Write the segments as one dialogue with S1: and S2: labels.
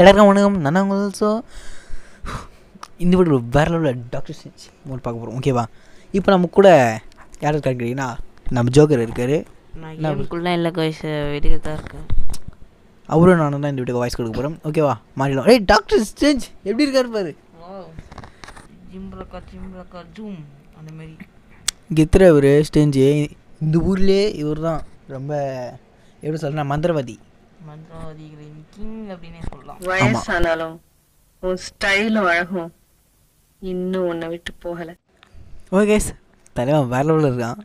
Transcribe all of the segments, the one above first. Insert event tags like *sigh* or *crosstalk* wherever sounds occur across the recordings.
S1: எல்லாருக்கும் வணக்கம். நான் உங்கள் ஸோ இந்த வீடு வேற லெவலில் டாக்டர் செஞ்ச் மூணு பார்க்க போகிறோம் ஓகேவா இப்போ நம்ம கூட யார் இருக்காரு கேட்டிங்கன்னா நம்ம ஜோக்கர் இருக்கார்.
S2: நான் இல்லை தான் இருக்கேன்.
S1: அவரும் நானும் தான் இந்த வீட்டுக்கு வாய்ஸ் கொடுக்க போகிறோம் ஓகேவா மாறிடலாம். ஏய் டாக்டர் செஞ்ச் எப்படி இருக்காரு பாரு?
S2: ஜிம்ரக்கா ஜிம்ரக்கா ஜூம் அந்த மாதிரி.
S1: கெத்துற இவர் ஸ்டேஞ்சு இந்த ஊர்லேயே இவர் தான் ரொம்ப எப்படி சொல்கிறேன் மந்திரவாதி.
S2: மந்திரவாதிகளின் கிங் அப்படின்னே சொல்லலாம்.
S3: வயசானாலும் உன் ஸ்டைலும் அழகும். இன்னும் உன்னை விட்டு போகல.
S1: ஓகே தலைவன் வேற லெவலில் இருக்கான்.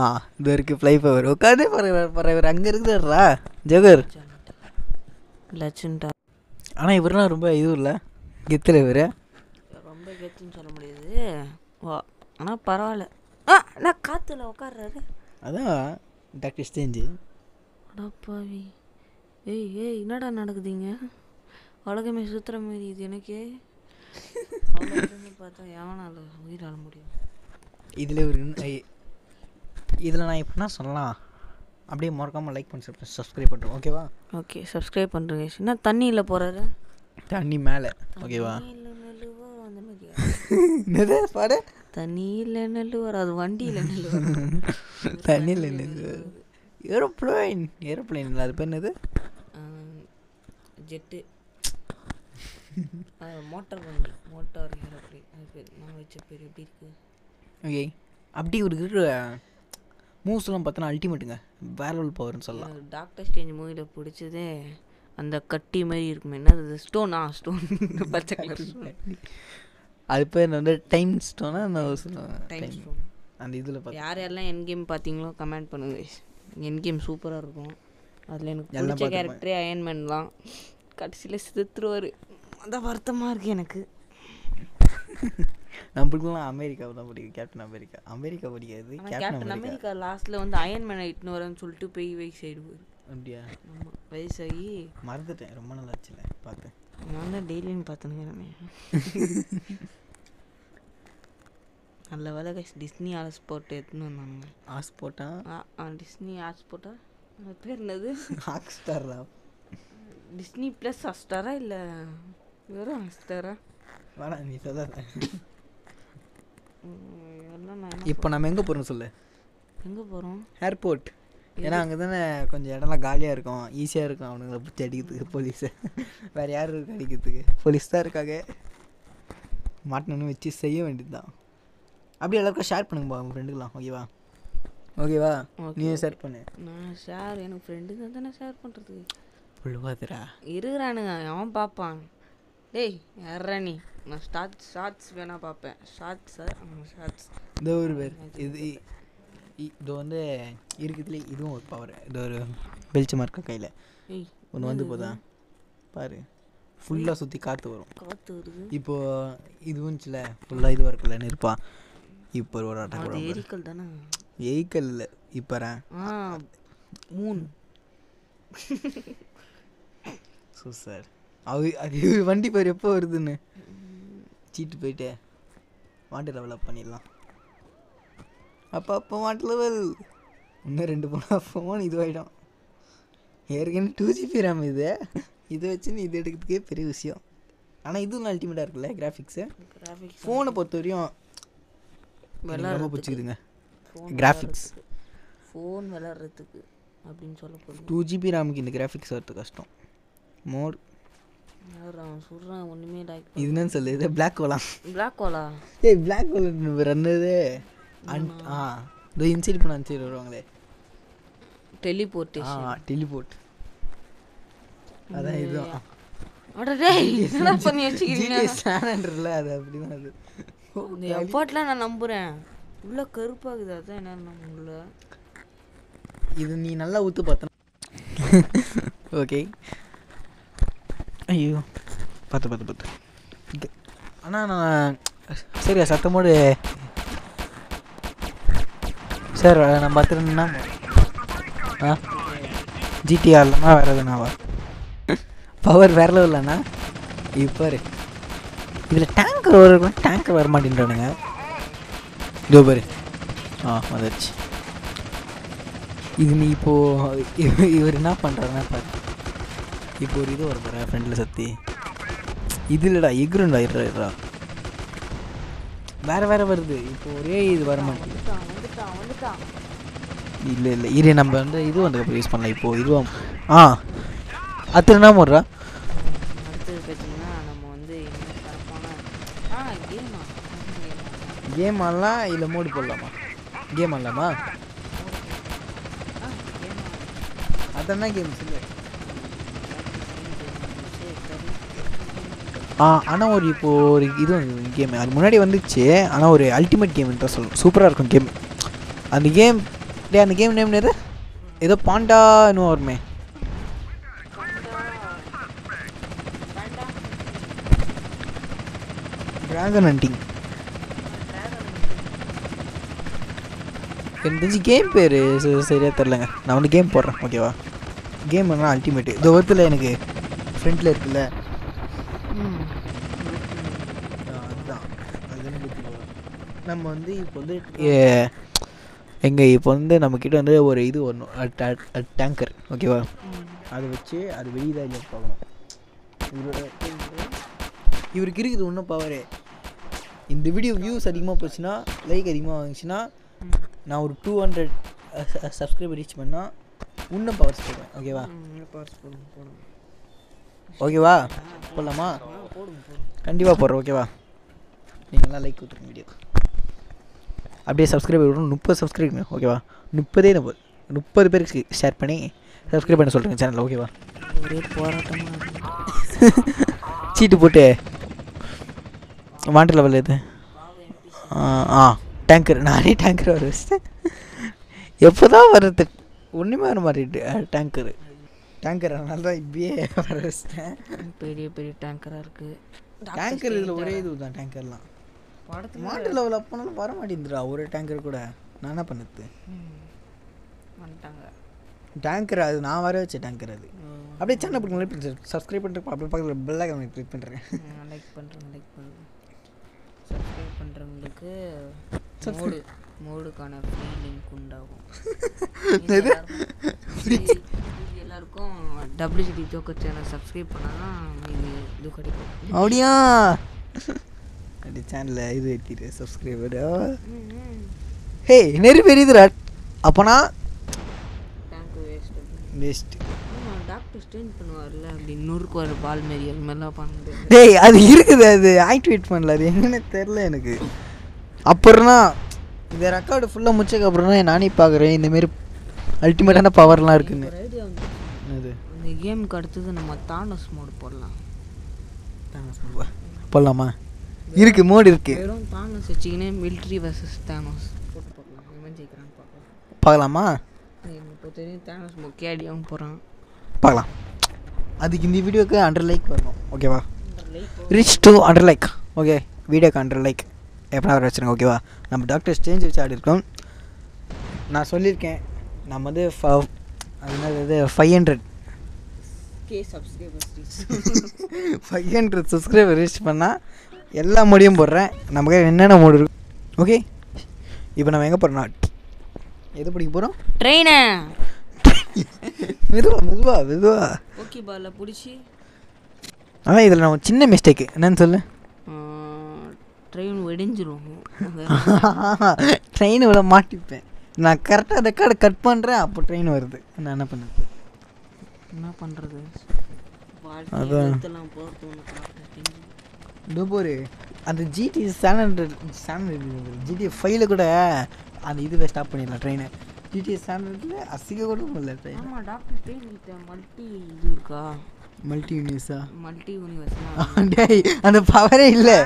S1: ஆ இது இருக்கு ஃப்ளை பவர் உட்காந்து பறவை பறவை அங்கே இருக்குதுடா ஜோகர்.
S2: லட்சண்டா
S1: ஆனால் இவரெலாம் ரொம்ப இது இல்லை. கெத்தில் இவர்.
S2: ரொம்ப கெத்துன்னு சொல்ல முடியாது. வா. ஆனால் பரவாயில்ல. ஆ நான் காற்றுல உட்கார்றாரு.
S1: அதான். டாக்டர் ஸ்டேஞ்சு
S2: அடப்பாவி ஏய் ஏய் என்னடா நடக்குதுங்க? உலகமே சுத்துற மாதிரி இது எனக்கு பார்த்தா எவனால உயிரால முடியும்?
S1: இதில் ஒரு இதில் நான் இப்போ என்ன சொல்லலாம். அப்படியே மறக்காமல் லைக் பண்ணி சப்ஸ்கிரைப் பண்ணுறோம் ஓகேவா
S2: ஓகே சப்ஸ்கிரைப் பண்ணுறேங்க என்ன தண்ணியில் போகிறாரு
S1: தண்ணி மேலே ஓகேவா *laughs* என்னது பாடு?
S2: தண்ணியில் நெல்லு வராது வண்டியில் வரும் *laughs*
S1: தண்ணியில் என்னது ஏரோப்ளைன் ஏரோப்ளைன் இல்லை அது பேர் என்னது?
S2: ஜெட்டு. மோட்டார் வண்டி மோட்டார் ஏரோப்ளேன். அது பேர் நான் வச்ச பேர் எப்படி இருக்கு?
S1: ஓகே. அப்படி ஒரு இருக்கிற மூவ்ஸ்லாம் பார்த்தோன்னா அல்டிமேட்டுங்க. வேற லெவல் பவர்னு சொல்லலாம்.
S2: டாக்டர் ஸ்டேஞ்ச் மூவியில் பிடிச்சதே அந்த கட்டி மாதிரி இருக்கும். என்னது ஸ்டோன் ஆ? ஸ்டோன் *laughs* பச்சை கலர் ஸ்டோன்
S1: அது பேர் வந்து டைம் ஸ்டோனா நான் சொல்லுவேன்
S2: டைம். ஸ்டோன்
S1: அந்த இதில் பார்த்து
S2: யார் யாரெல்லாம் என் கேம் பார்த்தீங்களோ கமெண்ட் பண்ணுங்க. என் கேம் சூப்பராக இருக்கும். அதில் எனக்கு பிடிச்ச. கேரக்டரே அயன்மேன் தான். கடைசியில் செத்துருவார். அதான் வருத்தமாக இருக்குது எனக்கு. *laughs*
S1: நம்மளுக்குலாம் அமெரிக்காவை தான் பிடிக்கும். கேப்டன் அமெரிக்கா அமெரிக்கா பிடிக்காது. கேப்டன் அமெரிக்கா
S2: லாஸ்ட்டில் வந்து அயன்மேனை இட்டுன்னு வரேன்னு சொல்லிட்டு போய் வயசு ஆயிடுவார்.
S1: அப்படியா?
S2: வயசாகி.
S1: மறந்துட்டேன். ரொம்ப நாள் ஆச்சுல. பார்த்தேன்
S2: நான் தான் டெய்லியும் பார்த்துனுக்கிறேனே *laughs* நல்ல வேலை கைஸ் டிஸ்னி ஆல்ஸ் போட்டு எடுத்துன்னு ஆ ஆ டிஸ்னி அது பேர் என்னது?
S1: ஹாக் ஸ்டார் தான்
S2: டிஸ்னி ப்ளஸ் ஹாஸ்டாரா இல்லை வெறும் ஹாஸ்டாரா
S1: வேணா நீ சொல்லாத. இப்போ நம்ம எங்கே போகிறோம் சொல்லு.
S2: எங்கே போகிறோம்
S1: ஏர்போர்ட் ஏன்னா அங்கே தானே கொஞ்சம் இடம்லாம் காலியாக இருக்கும். ஈஸியாக இருக்கும் அவனுங்களை பிடிச்சி அடிக்கிறதுக்கு போலீஸை வேறு யார் இருக்கு அடிக்கிறதுக்கு? போலீஸ் தான் இருக்காங்க. மாட்டணும்னு வச்சு செய்ய வேண்டியது தான் அப்படியே எல்லாருக்கும் ஷேர் பண்ணுங்கப்பா உங்கள் ஃப்ரெண்டுக்கெலாம் ஓகேவா ஓகேவா நீயும் ஷேர் பண்ணு.
S2: நான் ஷேர் எனக்கு ஃப்ரெண்டுங்க தானே ஷேர் பண்ணுறதுக்கு
S1: புழுவாதுரா
S2: இருக்கிறானுங்க அவன் பார்ப்பான். டேய் யாரா நீ? நான் ஷார்ட்ஸ் ஷார்ட்ஸ் வேணா பார்ப்பேன். ஷார்ட்ஸ் ஷார்ட்ஸ்
S1: இந்த ஒரு பேர். இது இது வந்து இருக்குதுலே இதுவும் ஒரு பவர் இது ஒரு வெளிச்சமாக இருக்க கையில்? ஒன்று வந்து போதா? பாரு. ஃபுல்லாக சுற்றி காற்று வரும்.
S2: காற்று வருது.
S1: இப்போ இது வந்துச்சுல ஃபுல்லாக இதுவாக இருக்குல்ல நெருப்பா? இப்போ ஒரு ஆட்டம்
S2: எரிக்கல் தானே?
S1: வெஹிக்கல் இல்லை. இப்போ
S2: மூன்.
S1: ஸோ சார் அது அது வண்டி பேர் எப்போ வருதுன்னு? சீட்டு போயிட்டு வாட்டர் லெவலப் பண்ணிடலாம். அப்போ அப்போ வாட்டர் லெவல் இன்னும் ரெண்டு போனால் ஃபோன் இதுவாகிடும் ஏற்கனவே டூ ஜிபி ரேம் இது. இதை வச்சு நீ இது எடுக்கிறதுக்கே பெரிய விஷயம். ஆனால் இதுவும் அல்டிமேட்டாக இருக்குல்ல கிராஃபிக்ஸு ஃபோனை பொறுத்த வரையும்
S2: விளாட்றதுக்கு.
S1: பிடிச்சிக்குதுங்க.
S2: ஃபோன்
S1: கிராஃபிக்ஸ்
S2: ஃபோன் விளாட்றதுக்கு அப்படின்னு சொல்ல
S1: டூ ஜிபி ரேமுக்கு இந்த கிராஃபிக்ஸ் வரது கஷ்டம். மோர்
S2: அவன் சொல்கிறான் ஒன்றுமே லைக்
S1: இது என்னன்னு சொல்லு இது பிளாக் ஹோலாம்
S2: பிளாக் கோலா?
S1: ஏய் பிளாக் ஹோல் ரன்னது ஆ இதோ இன்சைட் பண்ண அன்சைட் வருவாங்களே. ஆ
S2: டெலிபோர்ட்டேஷன்
S1: டெலிபோர்ட் அதான் இதுதான். *laughs*
S2: பண்ணி வச்சுக்கிறீங்க?
S1: அது அப்படிதான் அது.
S2: இந்த எஃபர்ட்லாம் நான் நம்புகிறேன் உள்ள கருப்பாகுது அதான் என்ன உள்ள
S1: இது நீ நல்லா ஊற்று பார்த்தனா ஓகே. ஐயோ பார்த்து பார்த்து பார்த்து ஆனால் நான் சரியா சத்தமோடு சார் நான் பார்த்துருந்தேன்னா ஆ? ஜிடிஆர் இல்லைனா வேறு எதுனாவா பவர் வேற லெவல்லண்ணா இப்போ இதில் டேங்கர் வர டேங்கர் வர மாட்டேன்றானுங்க இதோ பாரு. ஆ வந்துடுச்சு இது நீ இப்போது இவர் என்ன பண்ணுறாருன்னா பாரு. இப்போ ஒரு இது வர ஃப்ரெண்டில் சத்தி. இது இல்லைடா எக்ருண்டா இருடா வேற வேற வருது. இப்போ ஒரே இது வர மாட்டேங்குது இல்லை இல்லை இரு நம்ம வந்து இது வந்து யூஸ் பண்ணலாம்? இப்போ இதுவா ஆ அத்தனை என்ன போடுறா
S2: கேமா
S1: ஆடலாம் இல்லை மோடு போடலாமா? கேம் ஆடலாமா? அதெல்லாம் கேம் சொல்லு. ஆனால் ஒரு இப்போ ஒரு இது கேம் அது முன்னாடி வந்துச்சு. ஆனால் ஒரு அல்டிமேட் கேம் தான் சொல்லணும் சூப்பராக இருக்கும் கேம் அந்த கேம் டே அந்த கேம் நேம் எது ஏதோ பாண்டான்னு வருமே. ட்ராகன் ஹண்டிங் எனக்கு தெரிஞ்சு கேம் பேர் சரியாக தெரிலங்க நான் வந்து கேம் போடுறேன் ஓகேவா கேம் என்ன அல்டிமேட்டு இந்த ஒருத்தில் எனக்கு ஃப்ரெண்டில் இருக்குல்ல ஆ, அதுதான் அதுதான் புத்தி போகும். நம்ம வந்து இப்போ வந்து எங்கே இப்போ வந்து நம்மக்கிட்ட வந்து ஒரு இது வரணும் டேங்கர் ஓகேவா அதை வச்சு அது வெளியே இல்லையா பார்க்கணும். இவரோட இவருக்கு இருக்குது இன்னும் பவரு இந்த வீடியோ வியூஸ் அதிகமாக போச்சுன்னா லைக் அதிகமாக வந்துச்சுன்னா நான் ஒரு டூ ஹண்ட்ரட் சப்ஸ்கிரைபர் ரீச் பண்ணால் இன்னும் பவர்ஸ் போடுவேன் ஓகேவா ஓகேவா போடலாமா? கண்டிப்பாக போடுறேன் ஓகேவா நீங்களாம் லைக் கொடுத்துருங்க வீடியோ அப்படியே சப்ஸ்கிரைபர் விடணும் முப்பது சப்ஸ்கிரைப் ஓகேவா முப்பதே முப்பது முப்பது பேருக்கு ஷேர் பண்ணி சப்ஸ்கிரைப் பண்ண சொல்கிறேங்க சேனல் ஓகேவா
S2: ஒரே போராட்டமாக *laughs*
S1: சீட்டு போட்டு. வாட்டர் லெவல் எது ஆ ஆ டேங்கர் நானே டேங்கர் வர வச்சிட்டேன். எப்போ தான் வர்றது? ஒன்றுமே வர மாட்டேட்டு டேங்கரு டேங்கர் அதனால தான் இப்பயே வர வச்சிட்டேன்.
S2: பெரிய பெரிய டேங்கராக இருக்குது
S1: டேங்கர் இதில் ஒரே இது தான் டேங்கர்லாம்
S2: படத்தில்
S1: வாட்டர் லெவல் அப்போனாலும் வர மாட்டேங்குதுடா. ஒரு டேங்கர் கூட. நான் என்ன பண்ணுது?
S2: வந்துட்டாங்க.
S1: டேங்கர் அது நான் வர வச்ச டேங்கர் அது. அப்படியே சேனல் பிடிக்கும் சப்ஸ்கிரைப் பண்ணிட்டு அப்படியே பக்கத்தில் பெல் ஐக்கான் கிளிக் பண்ணுறேன்
S2: லைக் பண்ணுறேன் லைக் பண்ணுறேன் சப்ஸ்கிரைப் பண்ணுறவங்களுக்கு மோடு மோடுக்கான ஃப்ரீ லிங்க் உண்டாகும்? *laughs* எல்லாருக்கும் டபிள்யூசிடி ஜோக்கர் சேனல் சப்ஸ்கிரைப் பண்ணால் இது இது கிடைக்கும்.
S1: அப்படியா? அப்படி சேனலில் இது ஏற்றிட்டு சப்ஸ்கிரைபர் ஹே நிறைய பேர் இதுடா அப்போனா
S2: வேஸ்ட்
S1: டேய் அது இருக்குது அது ஆக்டிவேட் பண்ணல அது என்னன்னு தெரில எனக்கு. அப்புறம்னா இந்த ரெக்கார்டு ஃபுல்லாக முடிச்சதுக்கப்புறம் தான் நானே பார்க்குறேன் இந்தமாரி அல்டிமேட்டான பவர்லாம்
S2: வந்து
S1: அது
S2: அந்த கேமுக்கு அடுத்தது நம்ம தானஸ் மோடு போடலாம்.
S1: போடலாமா? இருக்கு மோடு இருக்கு.
S2: வெறும் தானஸ் வச்சுக்கினே மிலிட்ரி வர்சஸ் தானோஸ் போட்டு போடலாம் இவன் ஜெயிக்கிறான்னு பார்க்கலாம்.
S1: பார்க்கலாமா?
S2: இப்போ தெரியும். தானஸ் மொக்கையாடியாகவும் போகிறான்
S1: பார்க்கலாம். அதுக்கு இந்த வீடியோக்கு ஹண்ட்ரட் லைக் வரணும். ஓகேவா reach to hundred like okay வீடியோக்கு ஹண்ட்ரட் லைக் எப்படினா வர வச்சுருங்க ஓகேவா நம்ம டாக்டர் ஸ்டேஞ்ச் வச்சு ஆடி இருக்கோம். நான் சொல்லியிருக்கேன். நம்ம வந்து அது five hundred five hundred subscriber reach பண்ணால் எல்லா மோடியும் போடுறேன். நமக்கு என்னென்ன மோடு இருக்கு? ஓகே இப்போ நம்ம எங்கே போகிறோம் எது படிக்க போகிறோம்
S2: ட்ரெயினை
S1: மெதுவா மெதுவா மெதுவா.
S2: ஓகே பாலில் பிடிச்சி.
S1: ஆனால் இதில் நான் சின்ன மிஸ்டேக்கு என்னன்னு சொல்லு.
S2: ட்ரெயின் வெடிஞ்சிரும். *laughs*
S1: ட்ரெயின் இவ்வளோ மாட்டிப்பேன். நான் கரெக்டாக ரெக்கார்டை கட் பண்ணுறேன் அப்போ ட்ரெயின் வருது. நான் என்ன பண்ணுறது?
S2: என்ன பண்ணுறது
S1: அதான்.
S2: வாழ்க்கையெல்லாம் போகிறது ஒன்று
S1: இதோ போரு அந்த GT seven hundred seven hundred ஃபைவ்ல கூட அந்த இதுவே ஸ்டாப் பண்ணிடலாம் ட்ரெயினை ஜிடி செவன் ஹண்ட்ரட்ல அசிங்க கூட முடியல ட்ரெயின்
S2: ஆமாம் டாக்டர் ஸ்டேஜ் மல்டி இது இருக்கா?
S1: மல்டி யூனிவர்ஸா
S2: மல்டி யூனிவர்ஸ்
S1: டேய் அந்த பவரே இல்லை.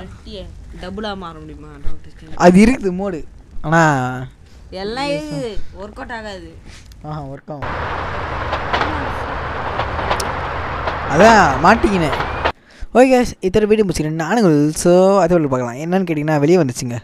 S2: மல்டி டபுளாக மாற முடியுமா டாக்டர்
S1: அது இருக்குது மோடு ஆனால்
S2: எல்லாம் இது. ஒர்க் அவுட் ஆகாது.
S1: ஆஹா ஒர்க் ஆகும் அதான் மாட்டிக்கினேன். ஓகே இத்தனை வீடியோ முடிச்சுக்கிறேன். நானும் ஸோ அதை பார்க்கலாம். என்னன்னு கேட்டிங்கன்னா வெளியே வந்துச்சுங்க.